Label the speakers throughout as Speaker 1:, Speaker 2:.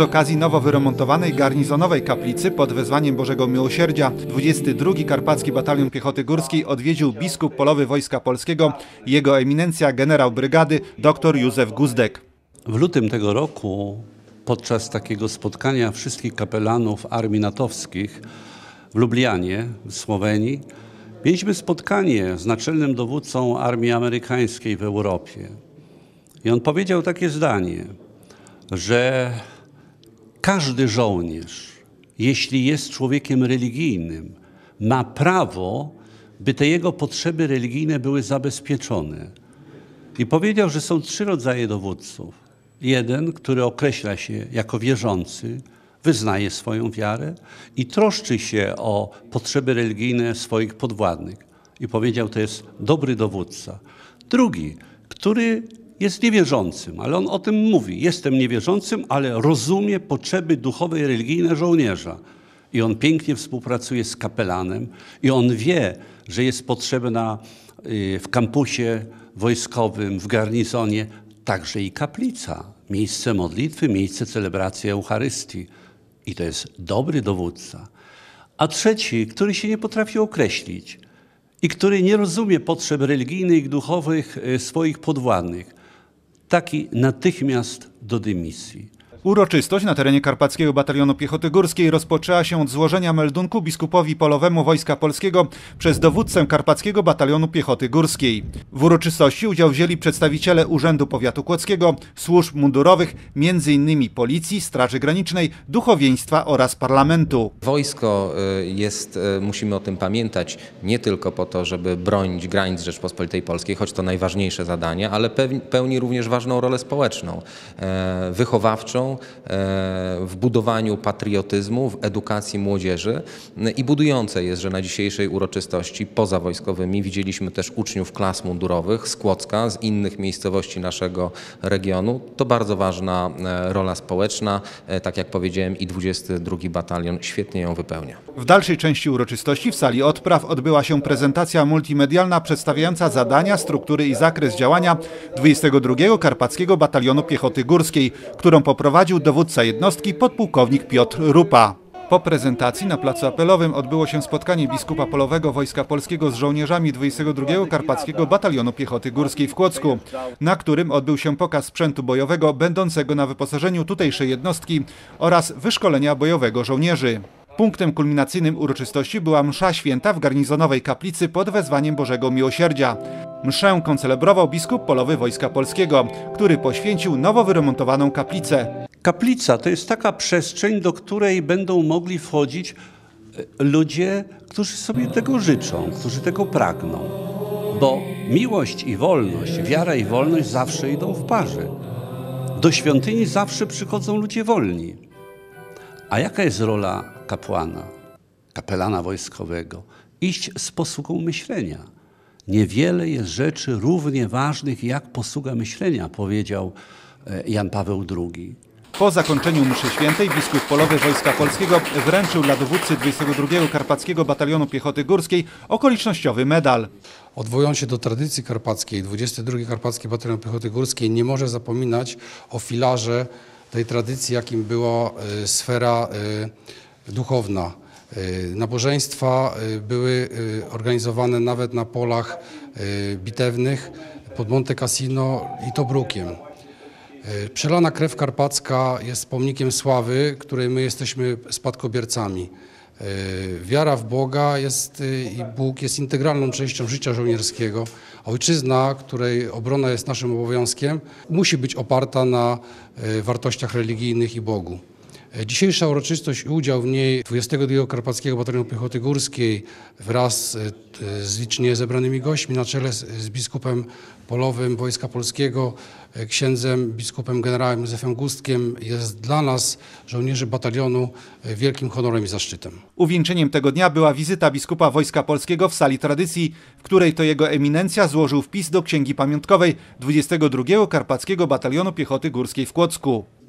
Speaker 1: z okazji nowo wyremontowanej garnizonowej kaplicy pod wezwaniem Bożego Miłosierdzia 22 Karpacki Batalion Piechoty Górskiej odwiedził biskup polowy Wojska Polskiego jego eminencja generał brygady dr Józef Guzdek.
Speaker 2: W lutym tego roku, podczas takiego spotkania wszystkich kapelanów armii natowskich w Lublianie, w Słowenii, mieliśmy spotkanie z naczelnym dowódcą armii amerykańskiej w Europie. I on powiedział takie zdanie, że każdy żołnierz, jeśli jest człowiekiem religijnym, ma prawo, by te jego potrzeby religijne były zabezpieczone. I powiedział, że są trzy rodzaje dowódców. Jeden, który określa się jako wierzący, wyznaje swoją wiarę i troszczy się o potrzeby religijne swoich podwładnych. I powiedział, to jest dobry dowódca. Drugi, który jest niewierzącym, ale on o tym mówi. Jestem niewierzącym, ale rozumie potrzeby duchowe i religijne żołnierza. I on pięknie współpracuje z kapelanem i on wie, że jest potrzebna y, w kampusie wojskowym, w garnizonie także i kaplica, miejsce modlitwy, miejsce celebracji Eucharystii. I to jest dobry dowódca. A trzeci, który się nie potrafi określić i który nie rozumie potrzeb religijnych i duchowych y, swoich podwładnych, taki natychmiast do dymisji.
Speaker 1: Uroczystość na terenie Karpackiego Batalionu Piechoty Górskiej rozpoczęła się od złożenia meldunku biskupowi polowemu Wojska Polskiego przez dowódcę Karpackiego Batalionu Piechoty Górskiej. W uroczystości udział wzięli przedstawiciele Urzędu Powiatu Kłodzkiego, służb mundurowych, m.in. Policji, Straży Granicznej, Duchowieństwa oraz Parlamentu.
Speaker 3: Wojsko y, jest, y, musimy o tym pamiętać, nie tylko po to, żeby bronić granic Rzeczpospolitej Polskiej, choć to najważniejsze zadanie, ale pełni- również ważną rolę społeczną, e, wychowawczą, e, w budowaniu patriotyzmu, w edukacji młodzieży i budujące jest, że na dzisiejszej uroczystości poza wojskowymi widzieliśmy też uczniów klas mundurowych z Kłodzka, z innych miejscowości naszego regionu. To bardzo ważna e, rola społeczna, e, tak jak powiedziałem i 22 Batalion świetnie ją wypełnia.
Speaker 1: W dalszej części uroczystości w sali odpraw odbyła się prezentacja multimedialna przedstawiająca zadania, struktury i zakres działania 22 Karpackiego Batalionu Piechoty Górskiej, którą poprowadził dowódca jednostki podpułkownik Piotr Rupa. Po prezentacji na placu apelowym odbyło się spotkanie biskupa polowego Wojska Polskiego z żołnierzami 22 Karpackiego Batalionu Piechoty Górskiej w Kłodzku, na którym odbył się pokaz sprzętu bojowego będącego na wyposażeniu tutejszej jednostki oraz wyszkolenia bojowego żołnierzy. Punktem kulminacyjnym uroczystości była msza święta w garnizonowej kaplicy pod wezwaniem Bożego Miłosierdzia. Mszę koncelebrował biskup polowy Wojska Polskiego, który poświęcił nowo wyremontowaną kaplicę.
Speaker 2: Kaplica to jest taka przestrzeń, do której będą mogli wchodzić e, ludzie, którzy sobie tego życzą, którzy tego pragną. Bo miłość i wolność, wiara i wolność zawsze idą w parze. Do świątyni zawsze przychodzą ludzie wolni. A jaka jest rola kapłana, kapelana wojskowego? Iść z posługą myślenia. Niewiele jest rzeczy równie ważnych jak posługa myślenia, powiedział e, Jan Paweł II.
Speaker 1: Po zakończeniu mszy świętej biskup polowy Wojska Polskiego wręczył dla dowódcy 22 Karpackiego Batalionu Piechoty Górskiej okolicznościowy medal.
Speaker 4: Odwołując się do tradycji karpackiej, 22 Karpacki Batalion Piechoty Górskiej nie może zapominać o filarze tej tradycji, jakim była y, sfera y, duchowna. Y, Nabożeństwa były organizowane nawet na polach bitewnych pod Monte Cassino i Tobrukiem. Y, Przelana krew karpacka jest pomnikiem sławy, której my jesteśmy spadkobiercami. Y, Wiara w Boga jest y, i Bóg jest integralną częścią życia żołnierskiego. Ojczyzna, której obrona jest naszym obowiązkiem, musi być oparta na wartościach religijnych i Bogu. Dzisiejsza uroczystość i udział w niej 22 Karpackiego Batalionu Piechoty Górskiej wraz e, z licznie zebranymi gośćmi na czele z, z biskupem polowym Wojska Polskiego, e, księdzem biskupem generałem Józefem Gustkiem jest dla nas, żołnierzy batalionu, e, wielkim honorem i zaszczytem.
Speaker 1: Uwieńczeniem tego dnia była wizyta biskupa Wojska Polskiego w sali tradycji, w której to jego eminencja złożył wpis do księgi pamiątkowej 22 Karpackiego Batalionu Piechoty Górskiej w Kłodzku.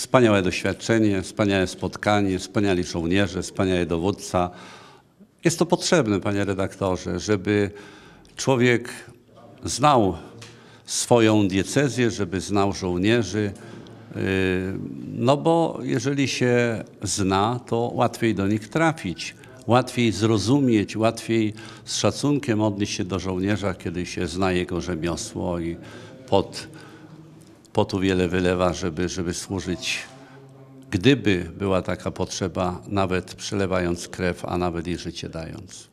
Speaker 2: Wspaniałe doświadczenie, wspaniałe spotkanie, wspaniali żołnierze, wspaniały dowódca. Jest to potrzebne, panie redaktorze, żeby człowiek znał swoją diecezję, żeby znał żołnierzy No bo jeżeli się zna, to łatwiej do nich trafić, łatwiej zrozumieć, łatwiej z szacunkiem odnieść się do żołnierza, kiedy się zna jego rzemiosło i pot, potu wiele wylewa, żeby, żeby służyć, gdyby była taka potrzeba, nawet przelewając krew, a nawet i życie dając.